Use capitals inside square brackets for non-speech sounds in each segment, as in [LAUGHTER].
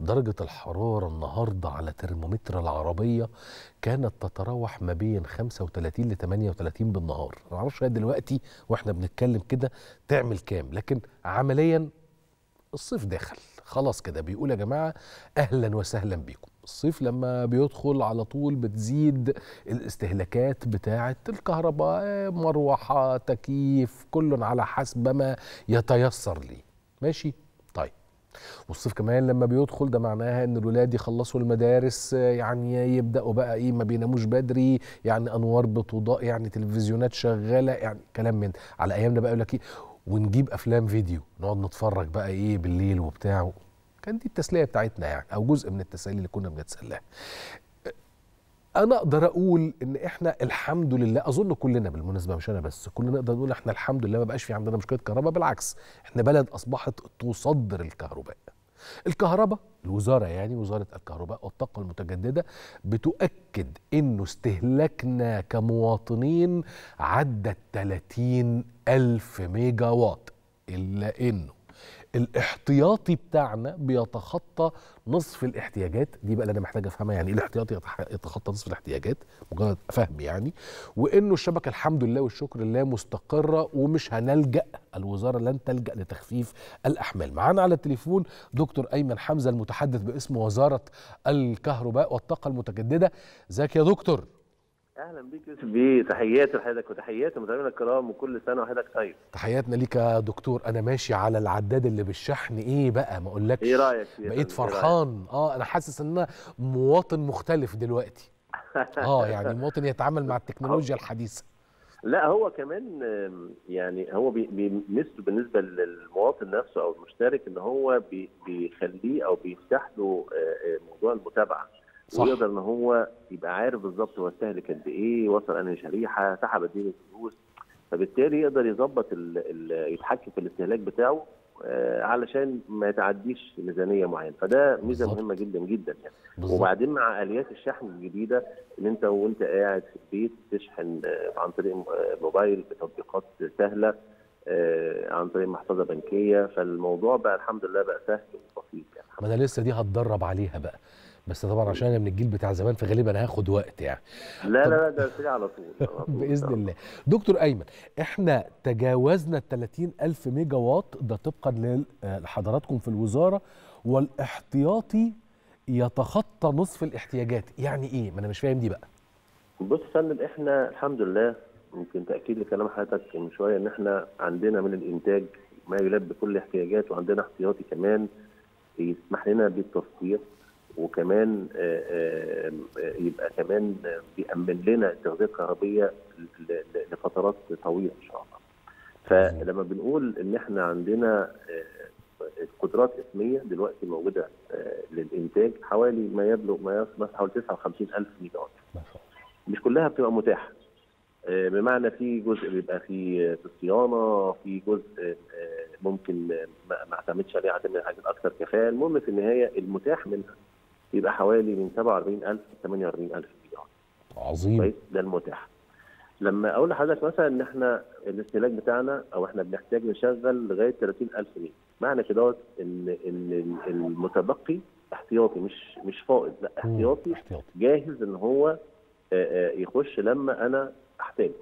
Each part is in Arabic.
درجة الحرارة النهاردة على ترمومتر العربية كانت تتراوح ما بين 35 ل 38 بالنهار. ما أعرفش دلوقتي وإحنا بنتكلم كده تعمل كام لكن عمليا الصيف داخل. خلاص كده بيقول يا جماعة أهلا وسهلا بيكم. الصيف لما بيدخل على طول بتزيد الاستهلاكات بتاعة الكهرباء مروحة تكييف كل على حسب ما يتيسر ليه. ماشي؟ والصيف كمان لما بيدخل ده معناها إن الولاد يخلصوا المدارس يعني يبدأوا بقى إيه ما بيناموش بدري يعني أنوار بتضاء يعني تلفزيونات شغالة يعني كلام من على ايامنا بقى يقول لك إيه ونجيب أفلام فيديو نقعد نتفرج بقى إيه بالليل وبتاع. كان دي التسلية بتاعتنا يعني أو جزء من التسالي اللي كنا بنتسلاها أنا أقدر أقول إن إحنا الحمد لله أظن كلنا بالمناسبة مش أنا بس كلنا نقدر نقول إحنا الحمد لله ما بقاش في عندنا مشكلة كهرباء بالعكس إحنا بلد أصبحت تصدر الكهرباء. الكهرباء الوزارة يعني وزارة الكهرباء والطاقة المتجددة بتؤكد إنه استهلاكنا كمواطنين عدى 30 ألف ميجا واط إلا إنه الاحتياطي بتاعنا بيتخطى نصف الاحتياجات. دي بقى اللي أنا محتاج أفهمها. يعني إيه الاحتياطي؟ يتخطى نصف الاحتياجات. مجرد فهم يعني. وإنه الشبكة الحمد لله والشكر لله مستقرة ومش هنلجأ الوزارة لن تلجأ لتخفيف الأحمال. معانا على التليفون دكتور أيمن حمزة المتحدث باسم وزارة الكهرباء والطاقة المتجددة. ازيك يا دكتور؟ أهلا بيك يوسف. بيه تحياتي لحضرتك وتحياتي لمتابعينا الكرام وكل سنة وحضرتك. طيب. تحياتنا ليك يا دكتور. أنا ماشي على العداد اللي بالشحن. إيه بقى؟ ما أقولكش. إيه رأيك فيه بقيت فرحان. آه أنا حاسس إن أنا مواطن مختلف دلوقتي. [LAUGHS] آه يعني مواطن يتعامل مع التكنولوجيا الحديثة. لا هو كمان يعني هو بيمثل بالنسبة للمواطن نفسه أو المشترك إن هو بيخليه أو بيفتح له موضوع المتابعة. ويقدر إن هو يبقى عارف بالظبط هو استهلك قد إيه وصل أنهي شريحة سحب قد إيه الفلوس. فبالتالي يقدر يظبط يتحكم في الاستهلاك بتاعه آه علشان ما يتعديش ميزانية معينة. فده ميزة بالزبط. مهمة جدا جدا يعني. بالزبط. وبعدين مع آليات الشحن الجديدة إن أنت وأنت قاعد في البيت تشحن آه عن طريق موبايل بتطبيقات سهلة آه عن طريق محفظة بنكية. فالموضوع بقى الحمد لله بقى سهل وبسيط يعني. ما أنا لسه دي هتدرب عليها بقى. بس طبعا عشان أنا من الجيل بتاع زمان فغالبا هاخد وقت يعني. لا لا لا ده سريع على طول [LAUGHS] بإذن الله. دكتور أيمن إحنا تجاوزنا ال 30 ألف ميجا واط ده طبقا لحضراتكم في الوزارة والاحتياطي يتخطى نصف الاحتياجات. يعني إيه؟ ما أنا مش فاهم دي بقى. بص فندم إحنا الحمد لله يمكن تأكيد لكلام حضرتك من شوية إن إحنا عندنا من الإنتاج ما يلبي كل الاحتياجات وعندنا احتياطي كمان يسمح لنا بالتصدير وكمان يبقى كمان بيأمن لنا التغذيه الكهربيه لفترات طويلة إن شاء الله. فلما بنقول إن إحنا عندنا قدرات إسمية دلوقتي موجودة للإنتاج حوالي ما يبلغ ما يصل حوالي 59000 ميجا وات. مش كلها بتبقى متاحة. بمعنى في جزء بيبقى في في الصيانة، في جزء ممكن ما اعتمدش عليه اعتمد على حاجات أكثر كفاءة، المهم في النهاية المتاح منها يبقى حوالي من 47000 ل 48000 ميجا عظيم. كويس؟ ده المتاح. لما أقول لحضرتك مثلا إن إحنا الاستهلاك بتاعنا أو إحنا بنحتاج نشغل لغاية 30000 ميجا معنى كده إن إن المتبقي احتياطي مش مش فائض لأ احتياطي, احتياطي. جاهز إن هو يخش لما أنا أحتاجه.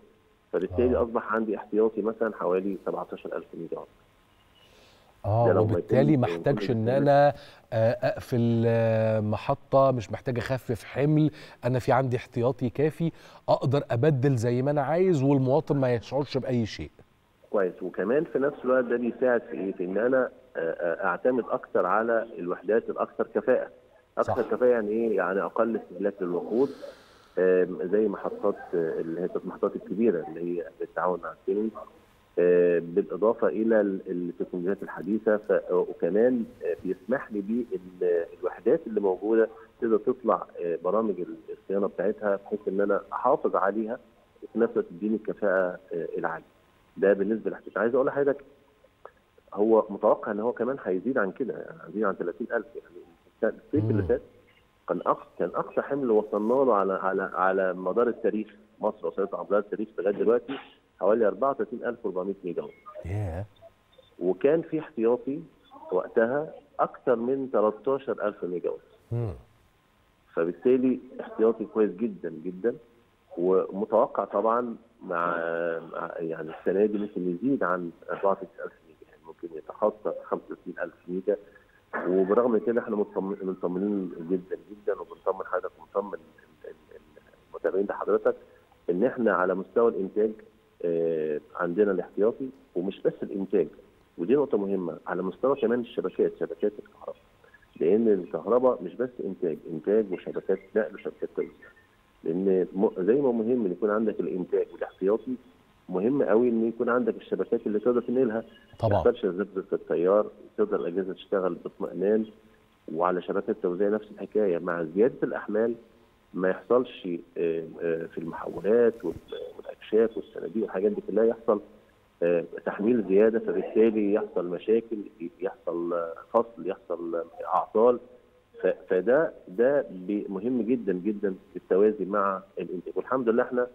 فبالتالي آه. أصبح عندي احتياطي مثلا حوالي 17000 ميجا وات آه وبالتالي ما احتاجش إن أنا أقفل محطة مش محتاج أخفف حمل. أنا في عندي احتياطي كافي أقدر أبدل زي ما أنا عايز والمواطن ما يشعرش بأي شيء. كويس. وكمان في نفس الوقت ده بيساعد في إيه؟ في إن أنا أعتمد أكثر على الوحدات الاكثر كفاءة. أكثر صح. كفاءة يعني إيه؟ يعني أقل استهلاك للوقود زي محطات اللي هي المحطات الكبيرة اللي هي بالتعاون مع السيمنز بالإضافة إلى التكنولوجيات الحديثة وكمان بيسمح لي بان الوحدات اللي موجودة تقدر تطلع برامج الصيانة بتاعتها بحيث إن أنا أحافظ عليها وفي نفس الوقت تديني الكفاءة العالية. ده بالنسبة للاحتياج عايز أقول لحضرتك هو متوقع إن هو كمان هيزيد عن كده يعني هيزيد عن 30000 يعني الصيف اللي فات كان اقصى كان أقصى حمل وصلنا له على على على مدار التاريخ. مصر وصلت على مدار التاريخ لغاية دلوقتي. حوالي 34400 ميجا yeah. وكان في احتياطي وقتها أكثر من 13000 ميجا مم. فبالتالي احتياطي كويس جدا جدا ومتوقع طبعا مع يعني السنة دي ممكن يزيد عن 34000 ميجا يعني ممكن يتخطى 35000 ميجا وبرغم كده إحنا مطمن- مطمنين جدا جدا وبنطمن حضرتك ومطمن ال- ال- المتابعين لحضرتك إن إحنا على مستوى الإنتاج عندنا الاحتياطي ومش بس الإنتاج ودي نقطة مهمة على مستوى كمان الشبكات شبكات الكهرباء. لأن الكهرباء مش بس إنتاج إنتاج وشبكات نقل وشبكات توزيع. لأن زي ما مهم إن يكون عندك الإنتاج والاحتياطي مهم قوي إن يكون عندك الشبكات اللي تقدر تنقلها. ما طبعا يحصلش زبده في التيار تقدر الأجهزة تشتغل باطمئنان وعلى شبكات توزيع نفس الحكاية. مع زيادة الأحمال ما يحصلش آه، آه، في المحولات والاكشاف والصناديق والحاجات دي كلها يحصل آه، تحميل زيادة فبالتالي يحصل مشاكل يحصل آه، فصل يحصل آه، أعطال. فده ده مهم جدا جدا التوازي مع الإنتاج. والحمد لله إحنا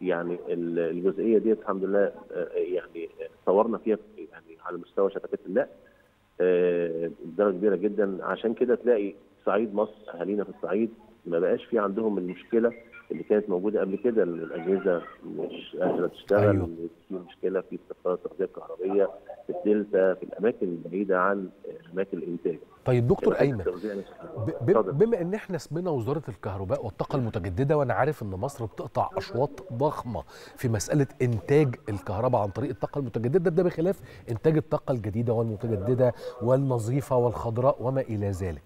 يعني ال- الجزئية دي الحمد لله يعني طورنا فيها يعني على مستوى شبكات النقل بدرجه كبيرة جدا. عشان كده تلاقي صعيد مصر أهالينا في الصعيد ما بقاش في عندهم المشكلة اللي كانت موجودة قبل كده الأجهزة مش قادرة تشتغل أيوة. إن في مشكلة في استقرار التغذيه الكهربيه في الدلتا في الأماكن البعيدة عن أماكن الإنتاج طيب دكتور أيمن. بما إن إحنا اسمنا وزارة الكهرباء والطاقة المتجددة وأنا عارف إن مصر بتقطع أشواط ضخمة في مسألة إنتاج الكهرباء عن طريق الطاقة المتجددة ده بخلاف إنتاج الطاقة الجديدة والمتجددة والنظيفة والخضراء وما إلى ذلك.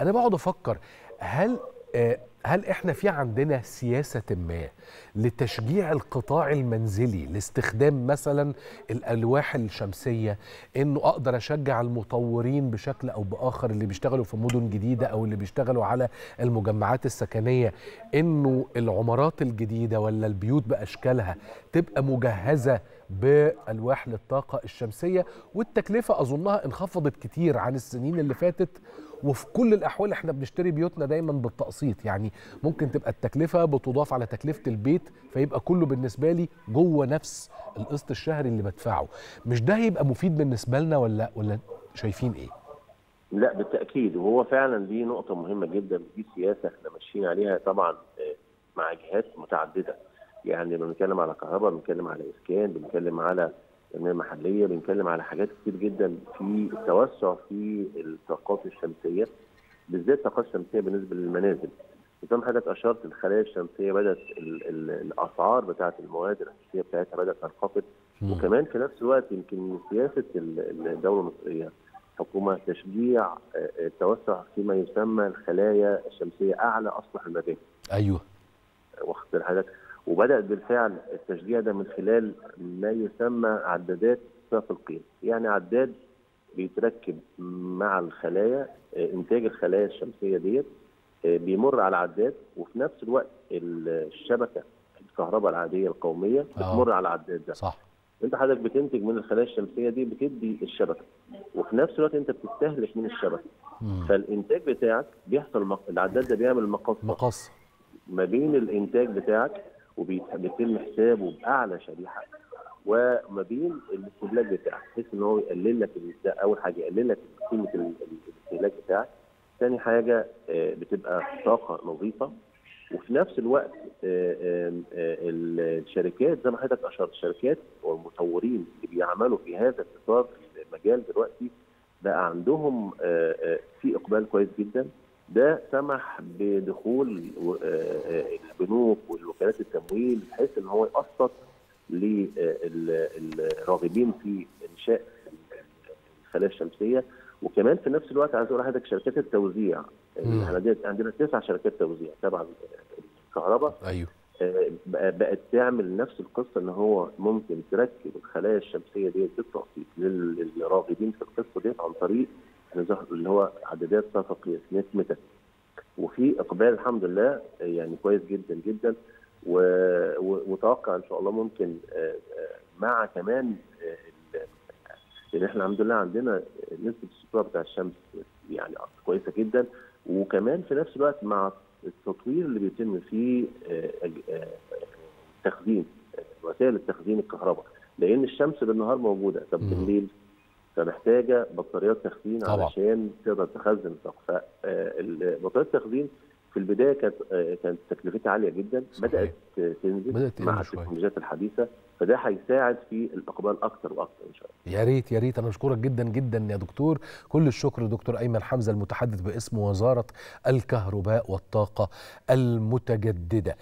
أنا بقعد أفكر هل آه، هل إحنا في عندنا سياسة ما لتشجيع القطاع المنزلي لاستخدام مثلا الألواح الشمسية إنه أقدر أشجع المطورين بشكل أو بآخر اللي بيشتغلوا في مدن جديدة أو اللي بيشتغلوا على المجمعات السكنية إنه العمارات الجديدة ولا البيوت بأشكالها تبقى مجهزة بألواح للطاقة الشمسية؟ والتكلفة أظنها انخفضت كتير عن السنين اللي فاتت وفي كل الأحوال إحنا بنشتري بيوتنا دايما بالتقسيط. يعني ممكن تبقى التكلفة بتضاف على تكلفة البيت فيبقى كله بالنسبة لي جوه نفس القسط الشهري اللي بدفعه. مش ده هيبقى مفيد بالنسبة لنا ولا ولا شايفين إيه؟ لا بالتأكيد. وهو فعلا دي نقطة مهمة جدا دي سياسة إحنا ماشيين عليها طبعا آه، مع جهات متعددة. يعني بنتكلم على كهرباء بنتكلم على إسكان بنتكلم على تنميه محليه بنتكلم على حاجات كتير جدا في التوسع في الطاقات الشمسية بالذات الطاقات الشمسية بالنسبة للمنازل. ما حضرتك اشرت الخلايا الشمسية بدأت ال ال الأسعار بتاعت المواد الاساسيه بتاعتها بدأت تنخفض. وكمان في نفس الوقت يمكن سياسة ال- الدولة المصرية حكومة تشجيع آه، التوسع فيما يسمى الخلايا الشمسية أعلى اسطح المباني. أيوه. واخد حضرتك وبدأت بالفعل التشجيع ده من خلال ما يسمى عدادات القيم. يعني عداد بيتركب مع الخلايا إنتاج الخلايا الشمسية ديت بيمر على عداد وفي نفس الوقت الشبكة الكهرباء العادية القومية آه. بتمر على العداد ده. صح. انت حضرتك بتنتج من الخلايا الشمسية دي بتدي الشبكة وفي نفس الوقت انت بتستهلك من الشبكة. مم. فالإنتاج بتاعك بيحصل مق... العداد ده بيعمل مقص مقص ما بين الإنتاج بتاعك وبيتم حسابه بأعلى شريحة. وما بين الاستهلاك بتاعك بحيث إن هو يقلل لك ده أول حاجة يقلل لك قيمة ال- ال- الاستهلاك بتاعك. ثاني حاجة آه، بتبقى طاقة نظيفة. وفي نفس الوقت آه، آه، الشركات زي ما حضرتك أشرت الشركات والمطورين اللي بيعملوا في هذا الاطار المجال دلوقتي بقى عندهم في إقبال كويس جدا. ده سمح بدخول آه، آه، البنوك والوكالات التمويل بحيث إن هو يقسط للراغبين في إنشاء الخلايا الشمسية. وكمان في نفس الوقت عايز أقول لحضرتك شركات التوزيع. إحنا عندنا- تسع شركات توزيع تبع الكهرباء. أيوه. آه، بقت تعمل نفس القصة إن هو ممكن تركب الخلايا الشمسية ديت بالتقسيط لل- للراغبين في القصة ديت عن طريق اللي هو عدادات صفقيه سميث ميتال وفي إقبال الحمد لله آه، يعني كويس جدا جدا. ومتوقع إن شاء الله ممكن آه، آه، مع كمان لأن إحنا الحمد لله عندنا نسبة السطوع بتاع الشمس يعني كويسة جدا. وكمان في نفس الوقت مع التطوير اللي بيتم في تخزين وسائل التخزين الكهرباء. لأن الشمس بالنهار موجودة طب. بالليل فمحتاجة بطاريات تخزين طبعا. علشان تقدر تخزن الطاقه فبطاريات التخزين في البداية كانت آه، كانت تكلفتها عالية جدا. صحيح. بدأت آه، تنزل بدأت مع. التكنولوجيات الحديثة. فده هيساعد في الإقبال أكتر وأكتر إن شاء الله. يا ريت يا ريت. أنا بشكرك جدا جدا يا دكتور. كل الشكر دكتور أيمن حمزة المتحدث باسم وزارة الكهرباء والطاقة المتجددة.